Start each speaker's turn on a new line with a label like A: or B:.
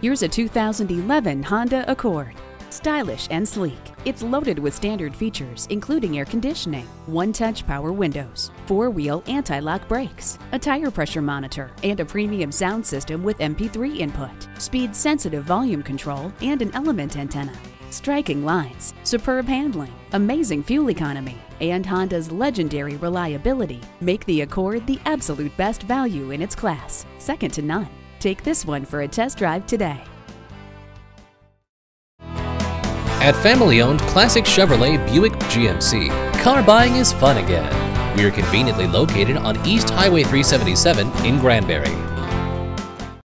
A: Here's a 2011 Honda Accord. Stylish and sleek, it's loaded with standard features including air conditioning, one-touch power windows, four-wheel anti-lock brakes, a tire pressure monitor, and a premium sound system with MP3 input, speed-sensitive volume control, and an element antenna. Striking lines, superb handling, amazing fuel economy, and Honda's legendary reliability make the Accord the absolute best value in its class, second to none. Take this one for a test drive today.
B: At family owned Classic Chevrolet Buick GMC, car buying is fun again. We are conveniently located on East Highway 377 in Granbury.